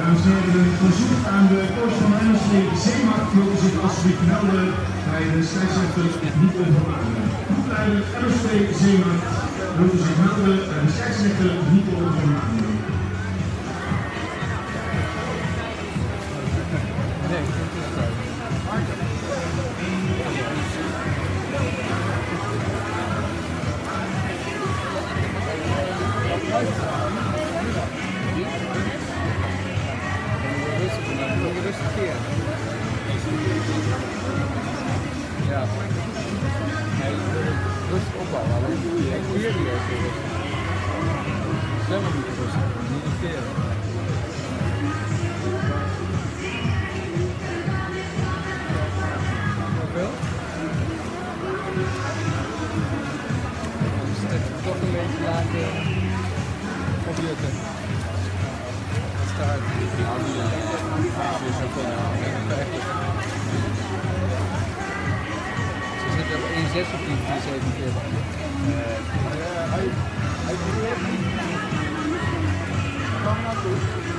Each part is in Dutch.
Dames en heren, verzoek aan de coach van NSC Zeemark. Wilde zich alsjeblieft melden bij de scheidsrechter niet overladen. Groepleider NSC Zeemark wilde zich melden bij de scheidsrechter niet overladen. Ja. Nee, rustig opbouwen. Alleen keer die ook. Zwemmen niet rustig. Niet is ook wel Ze zitten op 1,6 op die 47. Ja,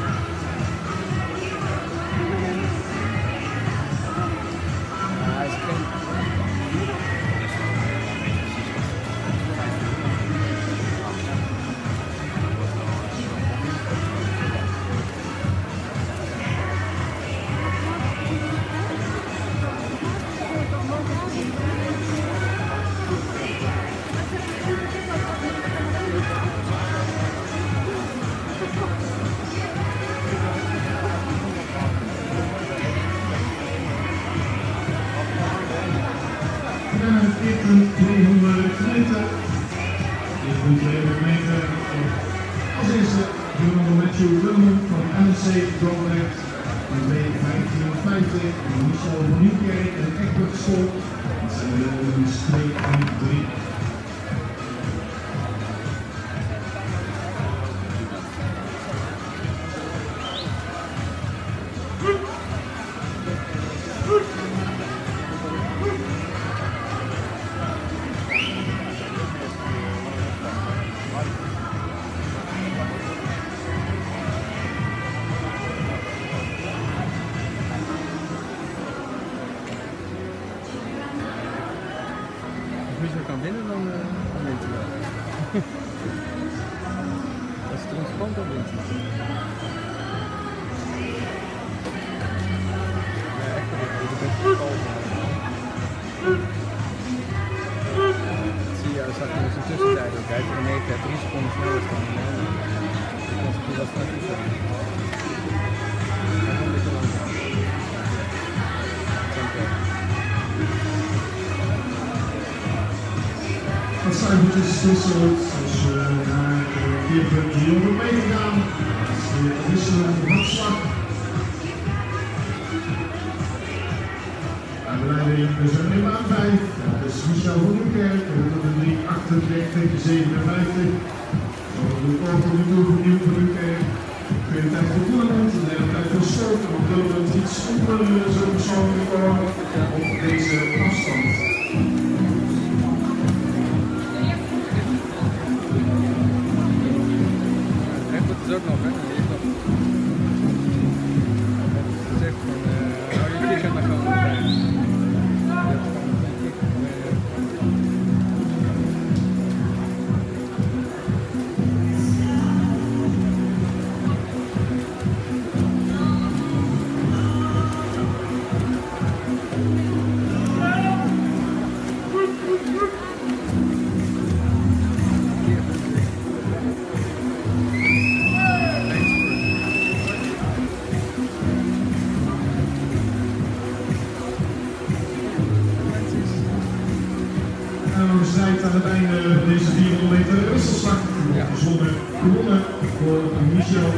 Matthew Willem van NC Dordrecht. In 1550. Michel van Nieuwkerk en Egbert Sol. Dat zijn de nummers 2 en 3. Michel kan winnen, dan, eh, dan wint hij wel. Als het ontspant, dan wint hij. Ja. Dat zie je, je in tussentijd ook. Hij heeft er 9, 3 seconden sneller sneller zijn. Cijfertjes wisselen, als je naar de 4.300 meter gaan. Dat is weer wisselen van de leiding dus een in baan 5. Dat is Michel van Nieuwkerk, de 3, 38, 57. Zo de koop van de toer van Nieuw van Nieuwkerk. Tweede tijd voor Koelemond, de tijd voor Stoot. Op dit moment iets onder zo'n persoonlijke komen op deze. We strijd aan het einde van deze 400 meter wisselslag. Ja. Gezonde gewonnen voor Michel